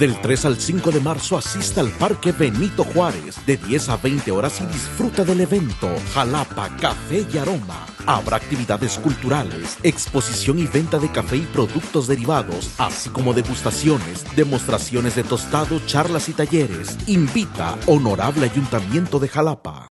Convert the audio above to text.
Del 3 al 5 de marzo asista al Parque Benito Juárez de 10 a 20 horas y disfruta del evento Jalapa Café y Aroma. Habrá actividades culturales, exposición y venta de café y productos derivados, así como degustaciones, demostraciones de tostado, charlas y talleres. Invita Honorable Ayuntamiento de Jalapa.